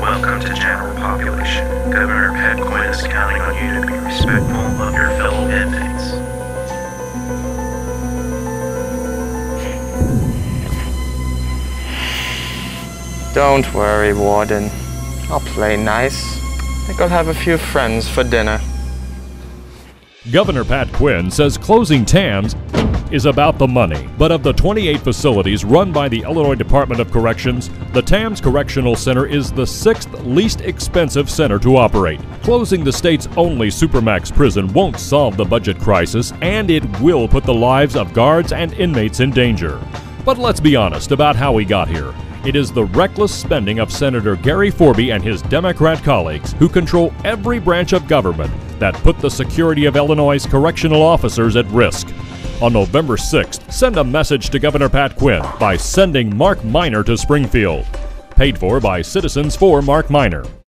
Welcome to general population. Governor Pat Quinn is counting on you to be respectful of your fellow inmates. Don't worry, Warden. I'll play nice. I think I'll have a few friends for dinner. Governor Pat Quinn says closing Tamms is about the money. But of the 28 facilities run by the Illinois Department of Corrections, the Tamms Correctional Center is the sixth least expensive center to operate. Closing the state's only Supermax prison won't solve the budget crisis, and it will put the lives of guards and inmates in danger. But let's be honest about how we got here. It is the reckless spending of Senator Gary Forby and his Democrat colleagues who control every branch of government that put the security of Illinois' correctional officers at risk. On November 6th, send a message to Governor Pat Quinn by sending Mark Minor to Springfield. Paid for by Citizens for Mark Minor.